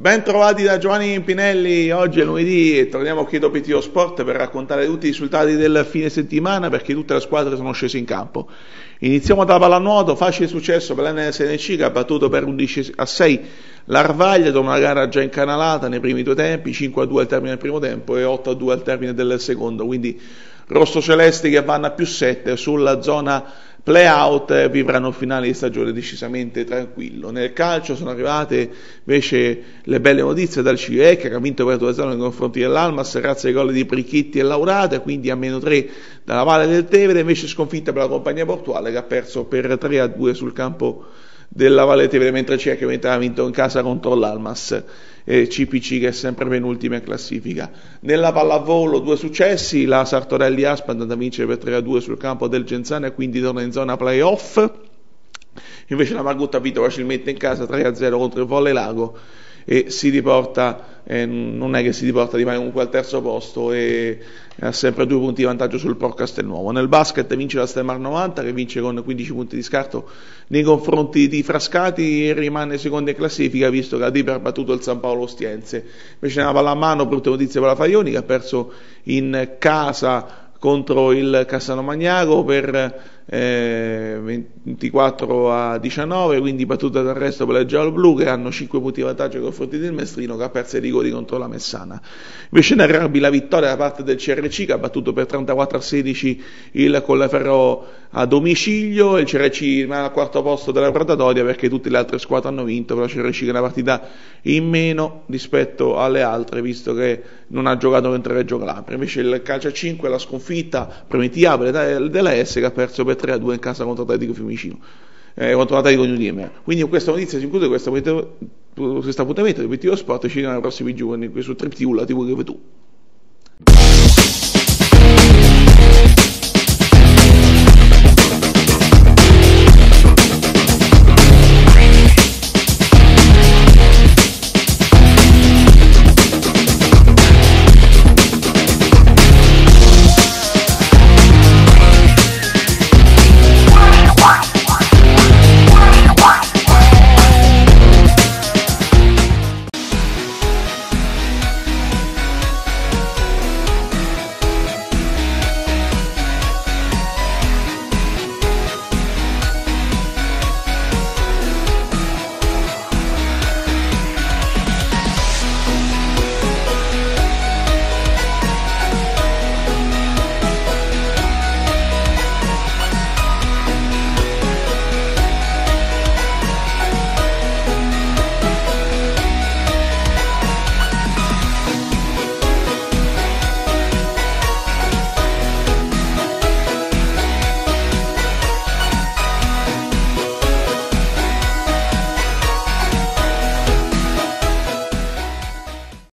Ben trovati da Giovanni Pinelli, oggi è lunedì e torniamo qui dopo Obiettivo Sport per raccontare tutti i risultati del fine settimana perché tutte le squadre sono scese in campo. Iniziamo dalla pallanuoto, facile successo per l'NSNC che ha battuto per 11 a 6 l'Arvaglia dopo una gara già incanalata nei primi due tempi, 5 a 2 al termine del primo tempo e 8 a 2 al termine del secondo, quindi rosso-celesti che vanno a più 7 sulla zona play-out eh, vivranno un finale di stagione decisamente tranquillo. Nel calcio sono arrivate invece le belle notizie dal Civec che ha vinto per 2-0 nei confronti dell'Almas grazie ai gol di Prichitti e Laurate, quindi a meno 3 dalla Valle del Tevere, invece sconfitta per la compagnia portuale che ha perso per 3-2 sul campo della Valle Tevere, mentre Cech ha vinto in casa contro l'Almas. Eh, CPC che è sempre penultima in classifica. Nella pallavolo due successi, la Sartorelli Aspa è andata a vincere per 3 a 2 sul campo del Genzano e quindi torna in zona playoff. Invece la Margutta ha vinto facilmente in casa 3 a 0 contro il Volle Lago e si riporta, eh, non è che si riporta, rimane comunque al terzo posto e ha sempre due punti di vantaggio sul Pro Castelnuovo. Nel basket vince la Stemar 90 che vince con 15 punti di scarto nei confronti di Frascati e rimane seconda in classifica visto che ha Diper ha battuto il San Paolo Ostiense. Invece nella pallamano, brutte notizie per la Faioni che ha perso in casa contro il Cassano Magnago per eh, 24 a 19, quindi battuta d'arresto per le giallo-blu che hanno 5 punti di vantaggio nei confronti del Mestrino che ha perso i rigori contro la Messana. Invece nel rugby la vittoria da parte del CRC che ha battuto per 34 a 16 il Colleferro a domicilio, il CRC rimane al quarto posto della prodatoria perché tutte le altre squadre hanno vinto, però il CRC che è una partita in meno rispetto alle altre visto che non ha giocato contro Reggio Calabria. Invece il calcio a 5 la sconfitta primitivabile della S che ha perso per 3 a 2 in casa contro Atletico Fiumicino, eh, contro l'Atletico New Diem. Quindi con questa notizia si conclude questo, appuntamento di Obiettivo Sport ci vediamo nei prossimi giorni su 3 TV, la TV che tu.